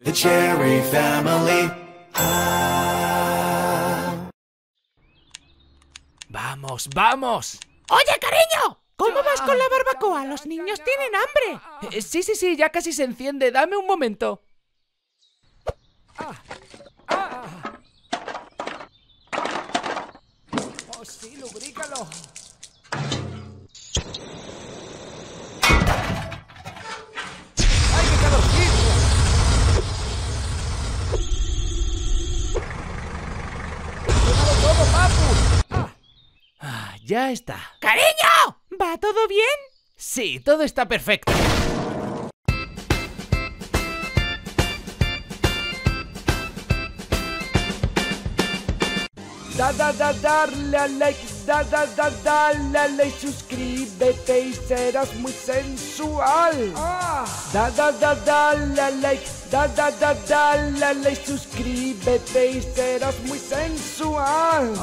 The Cherry Family. Ah. Vamos, vamos. Oye, cariño, ¿cómo vas con la barbacoa? Los niños tienen hambre. Eh, sí, sí, sí, ya casi se enciende. Dame un momento. Ah, ah. Oh, sí, lubrícalo. Ya está. ¡Cariño! ¿Va todo bien? Sí, todo está perfecto. Da da da darle a like, da da da dale a like, suscríbete y serás muy sensual. Da da da dale a like, da da da dale a like, suscríbete y serás muy sensual.